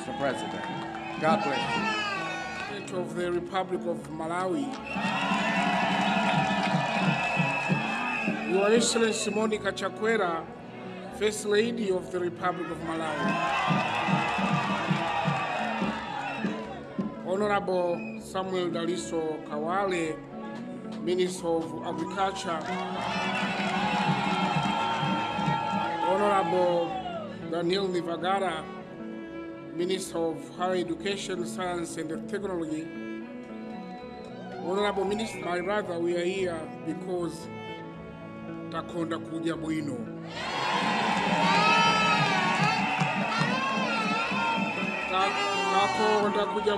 Mr. President. God bless you. President of the Republic of Malawi. Your Excellency Monica Chakwera, First Lady of the Republic of Malawi. Honorable Samuel Dalitso Kawale, Minister of Agriculture. Honorable Daniel Nivagara, Minister of Higher Education, Science and Technology. Honorable Minister, my brother, we are here because takonda kuja bwino. Takonda kuja.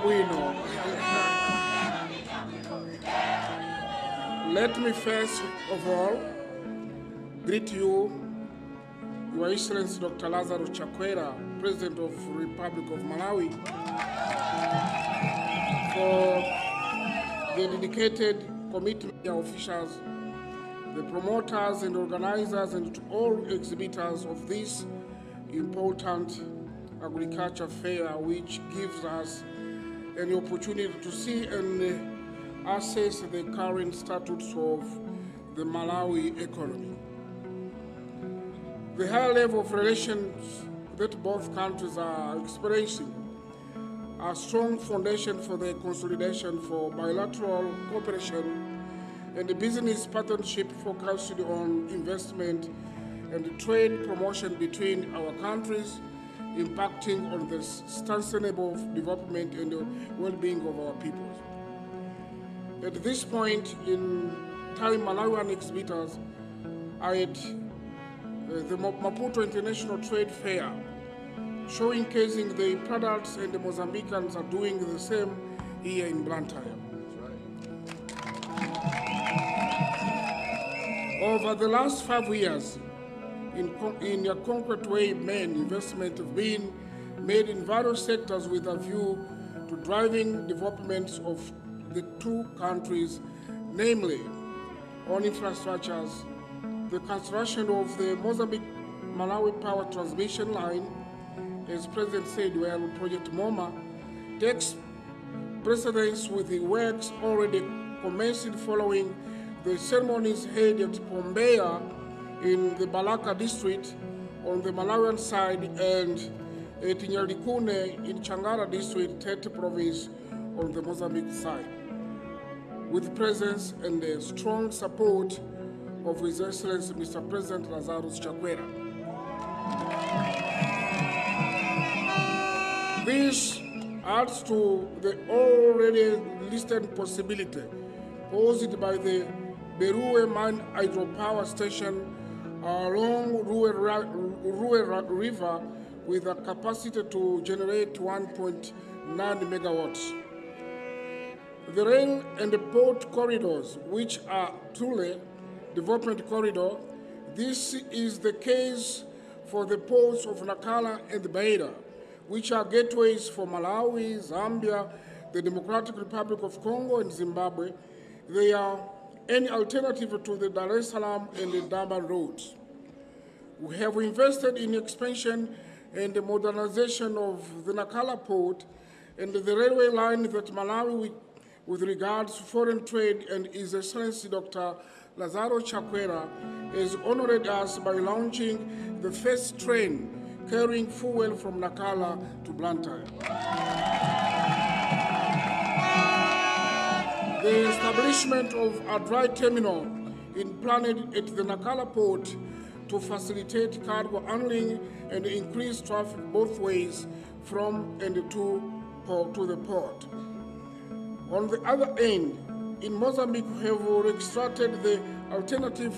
Let me first of all greet you your Excellency Dr. Lazarus Chakwera, President of Republic of Malawi, for the dedicated commitment of officials, the promoters and organizers, and to all exhibitors of this important agriculture fair, which gives us an opportunity to see and uh, assess the current status of the Malawi economy. The high level of relations that both countries are experiencing a strong foundation for the consolidation for bilateral cooperation and the business partnership focused on investment and trade promotion between our countries, impacting on the sustainable development and the well-being of our peoples. At this point in time, Malawian exhibitors are at Uh, the Maputo International Trade Fair, showcasing the products and the Mozambicans are doing the same here in Blantyre. Over the last five years, in, in a concrete way, main investment have been made in various sectors with a view to driving developments of the two countries, namely on infrastructures, the construction of the Mozambique Malawi power transmission line, as President said, well, Project MOMA, takes precedence with the works already commenced following the ceremonies held at Phombeya in the Balaka district on the Malawian side and at Nyalikune in Changara district, Tete province on the Mozambique side, with presence and strong support of His Excellency Mr. President Lazarus Chakwera. This adds to the already listed possibility posed by the Berue Mine hydropower station along Rue Rue River with a capacity to generate 1.9 megawatts. The rail and the port corridors, which are truly development corridor, this is the case for the ports of Nacala and Beira, which are gateways for Malawi, Zambia, the Democratic Republic of Congo, and Zimbabwe. They are an alternative to the Dar es Salaam and the Durban roads. We have invested in expansion and the modernization of the Nacala port and the railway line that Malawi, with, with regards to foreign trade, and His Excellency Dr. Lazaro Chakwera has honored us by launching the first train carrying fuel from Nacala to Blantyre. The establishment of a dry terminal in planned at the Nacala port to facilitate cargo handling and increase traffic both ways from and to, to the port. On the other end, in Mozambique, have extracted the alternative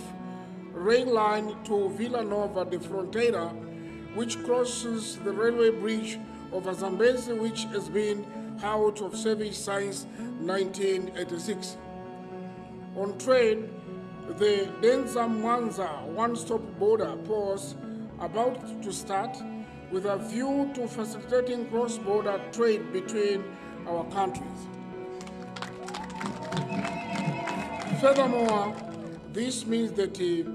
rail line to Vila Nova de Fronteira, which crosses the railway bridge over Zambezi, which has been out of service since 1986. On train, the Denza Mwanza one-stop border post about to start with a view to facilitating cross-border trade between our countries. Furthermore, this means that uh,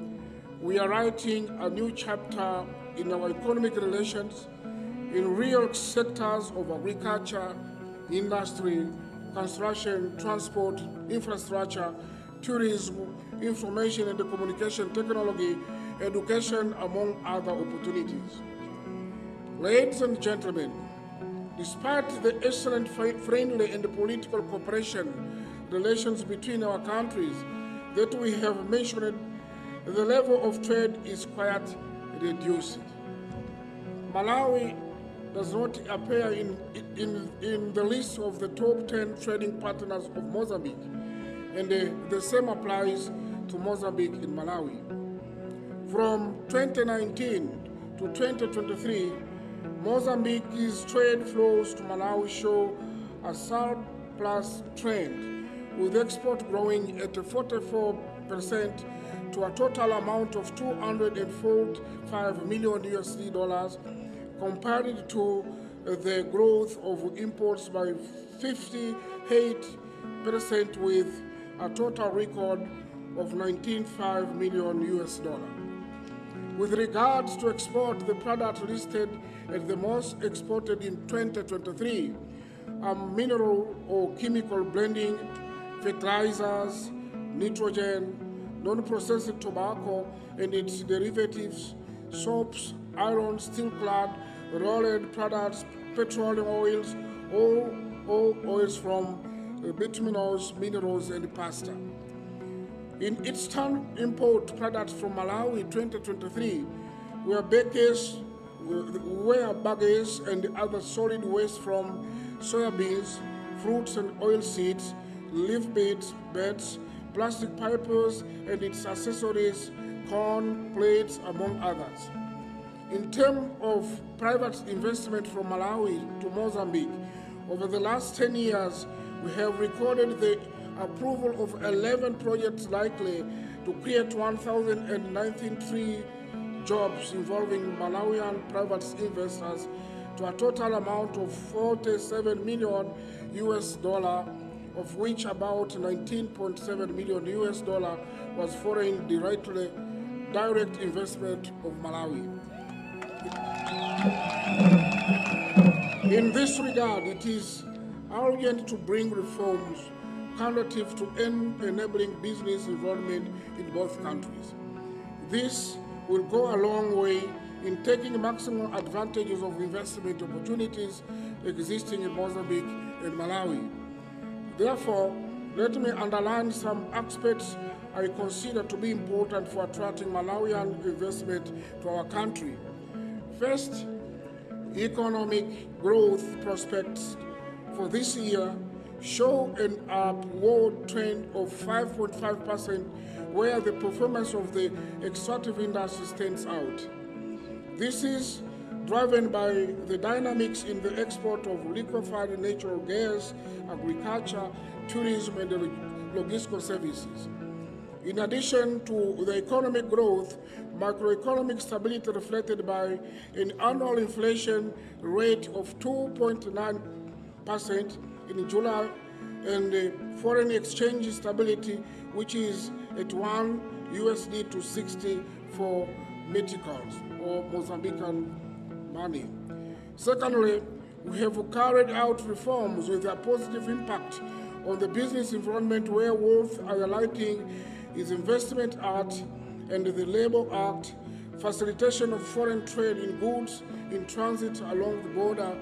we are writing a new chapter in our economic relations in real sectors of agriculture, industry, construction, transport, infrastructure, tourism, information and communication technology, education, among other opportunities. Ladies and gentlemen, despite the excellent friendly and political cooperation relations between our countries that we have mentioned, the level of trade is quite reduced. Malawi does not appear in, in, in the list of the top 10 trading partners of Mozambique, and the, the same applies to Mozambique in Malawi. From 2019 to 2023, Mozambique's trade flows to Malawi show a surplus trend, with export growing at 44% to a total amount of 245 million USD dollars compared to the growth of imports by 58% with a total record of 19.5 million US dollar. With regards to export, the product listed as the most exported in 2023 are mineral or chemical blending, fertilizers, nitrogen, non-processed tobacco and its derivatives, soaps, iron, steel-clad, rolled products, petroleum oils, all, all oils from uh, bituminous minerals and pasta. In its turn, import products from Malawi 2023 were baggage, were baggage and other solid waste from soybeans, fruits and oil seeds, leaf beds, beds, plastic pipers and its accessories, corn, plates, among others. In terms of private investment from Malawi to Mozambique, over the last 10 years, we have recorded the approval of 11 projects likely to create 1,019 tree jobs involving Malawian private investors to a total amount of 47 million US dollar, of which about 19.7 million US dollar was foreign directly direct investment of Malawi. In this regard, it is urgent to bring reforms conducive to enabling business involvement in both countries. This will go a long way in taking maximum advantages of investment opportunities existing in Mozambique and Malawi. Therefore, let me underline some aspects I consider to be important for attracting Malawian investment to our country. First, economic growth prospects for this year show an upward trend of 5.5%, where the performance of the extractive industry stands out. This is driven by the dynamics in the export of liquefied natural gas, agriculture, tourism, and logistical services. In addition to the economic growth, macroeconomic stability reflected by an annual inflation rate of 2.9% in July and foreign exchange stability, which is at 1 USD to 60 for meticals or Mozambican money. Secondly, we have carried out reforms with a positive impact on the business environment where worth highlighting is Investment Act and the Labor Act, facilitation of foreign trade in goods in transit along the border,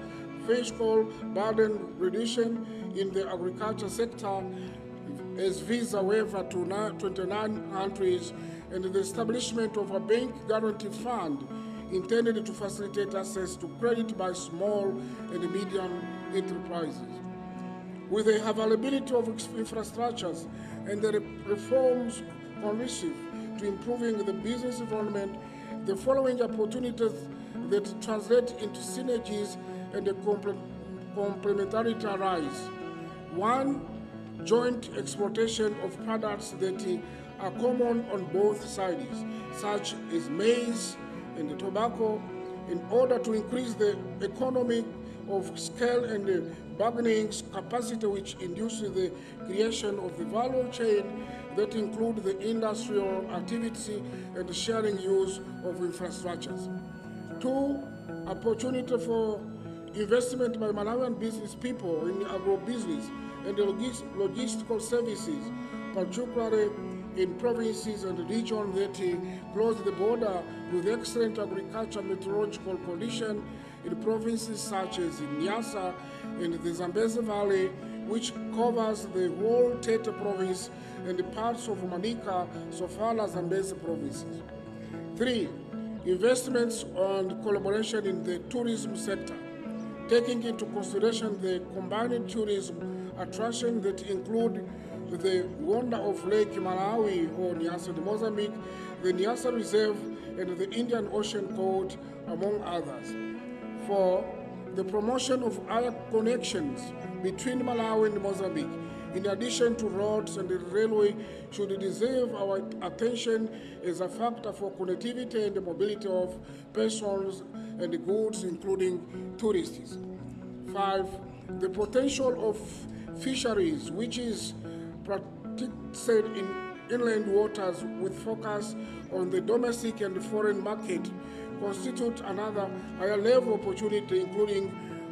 fiscal burden reduction in the agriculture sector as visa waiver to 29 countries, and the establishment of a bank guarantee fund intended to facilitate access to credit by small and medium enterprises. With the availability of infrastructures and the reforms conducive to improving the business environment, the following opportunities that translate into synergies and the complementarity arise. One, joint exportation of products that are common on both sides, such as maize and the tobacco, in order to increase the economic of scale and the bargaining capacity which induces the creation of the value chain that include the industrial activity and the sharing use of infrastructures. Two, opportunity for investment by Malawian business people in agro-business and logistical services, particularly in provinces and regions that uh, close the border with excellent agricultural meteorological condition in provinces such as Niassa and the Zambezi Valley, which covers the whole Tete province and the parts of Manica, Sofala, Zambezi provinces. Three, investments and collaboration in the tourism sector, taking into consideration the combined tourism attraction that include the wonder of Lake Malawi or Nyasa de Mozambique, the Niassa Reserve, and the Indian Ocean Port, among others. For the promotion of air connections between Malawi and Mozambique, in addition to roads and the railway, should deserve our attention as a factor for connectivity and the mobility of persons and goods, including tourists. Five, the potential of fisheries, which is practiced in inland waters with focus on the domestic and foreign market, constitute another higher level opportunity, including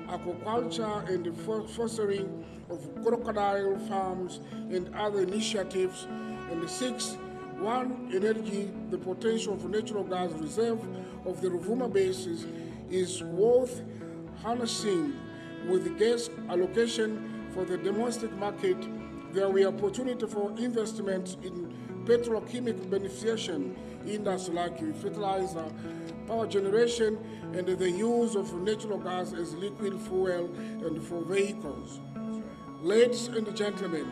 aquaculture and the fostering of crocodile farms and other initiatives. And the sixth, one energy, the potential of natural gas reserve of the Rovuma basin is worth harnessing with gas allocation for the domestic market. There will be opportunity for investment in petrochemical beneficiation industries like fertilizer, power generation, and the use of natural gas as liquid fuel and for vehicles. Ladies and gentlemen,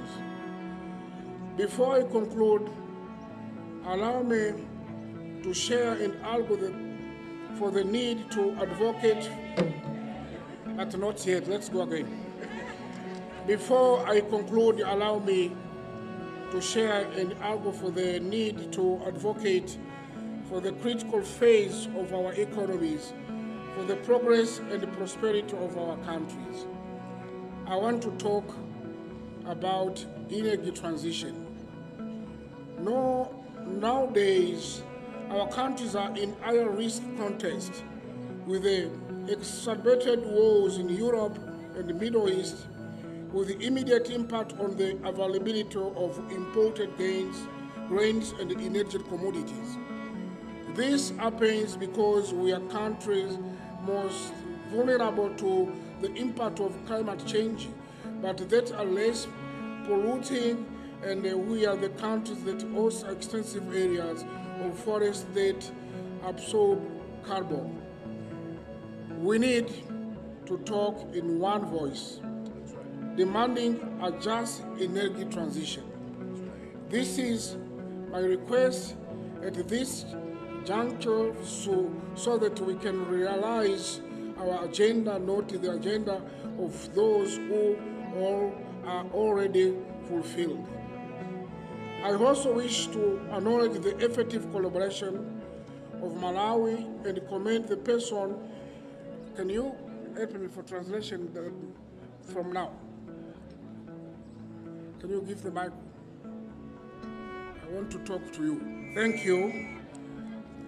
before I conclude, allow me to share and argue for the need to advocate. But not yet, let's go again. Before I conclude, allow me to share and argue for the need to advocate for the critical phase of our economies, for the progress and the prosperity of our countries. I want to talk about energy transition. No, nowadays, our countries are in higher risk contest with the exacerbated wars in Europe and the Middle East, with the immediate impact on the availability of imported gains, grains, and energy commodities. This happens because we are countries most vulnerable to the impact of climate change, but that are less polluting, and we are the countries that host extensive areas of forest that absorb carbon. We need to talk in one voice, demanding a just energy transition. This is my request at this juncture so, so that we can realize our agenda, not the agenda of those who all are already fulfilled. I also wish to acknowledge the effective collaboration of Malawi and commend the person. Can you help me for translation from now? Can you give the mic? I want to talk to you. Thank you.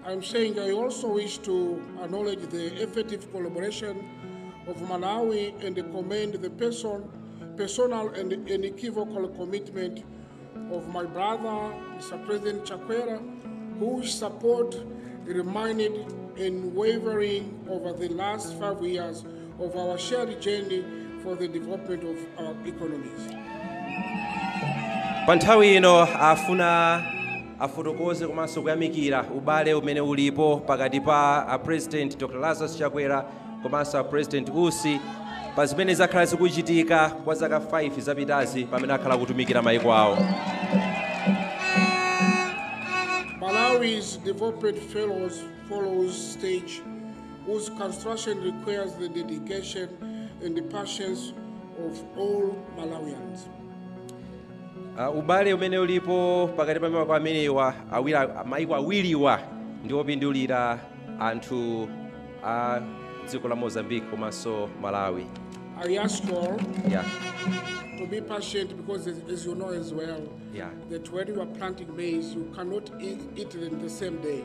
I'm saying I also wish to acknowledge the effective collaboration of Malawi and commend the person, personal and unequivocal commitment of my brother, Mr. President Chakwera, whose support remained unwavering over the last five years of our shared journey for the development of our economies. Pa nthawi ino afuna afotokoze komanso kuyamikira ubale umene ulipo pakati pa dr lazarus chakwera komanso president usi pa zimene zakhala zikuchitika kwa zaka 5 zapitazi pamene akhala kutumikira maiko awo Malawi's development fellows follows stage whose construction requires the dedication and the patience of all Malawians. Uh, ubale umene ulipo pakati pa maiko amenewa awira maiko awiriwa ndi opindulira anthu a dziko la mozambique komanso malawi I ask all yeah. to be patient because, as, as you know as well, Yeah. that when you are planting maize, you cannot eat, eat it in the same day.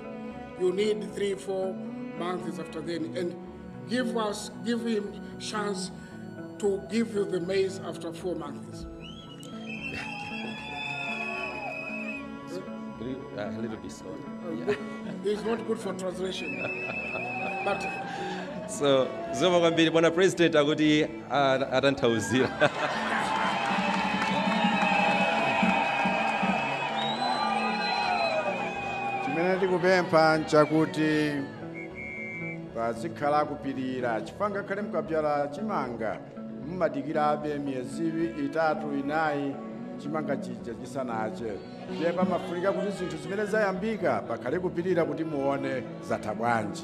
You need three, four months after then. And give us, give him chance to give you the maize after four months. A little bit slow. It's not good for translation. but so zoma kwambiri bwana president akuti ah, atanthauzira chimene tikupempha nchakuti pazikhala kupirira chifukwa ngakhale mukapyala chimanga mmadikirabe miyezi itatu inayi chimanga chija chisanache ndiye pamafunika kuti zinthu zimene zayambika pakhale kupirira kuti muone zatha bwanji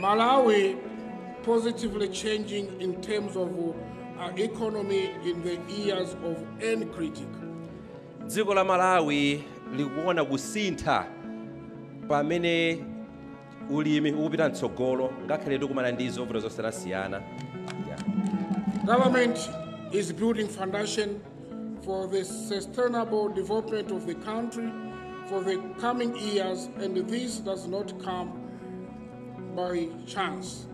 Malawi positively changing in terms of uh, our economy in the years of end critic. dziko la malawi likuona kusintha pamene ulimi ukupita mtsogolo ngakhale tikumana ndi zovuto zosiyanasiyana. Government is building foundation for the sustainable development of the country for the coming years, and this does not come by chance.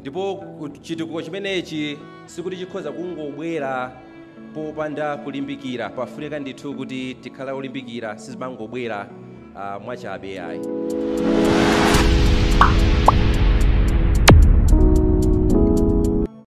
ndipo ku- chitukuko chimenechi sikuti chikhoza kungobwera popanda kulimbikira pafunika ndithu kuti tikhala olimbikira sizimangobwera uh, mwachabe ayi